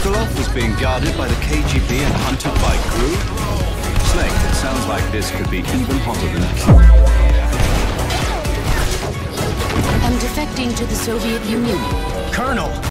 Sokolov was being guarded by the KGB and hunted by Gru? Snake, it sounds like this could be even hotter than Cuba. I'm defecting to the Soviet Union. Colonel!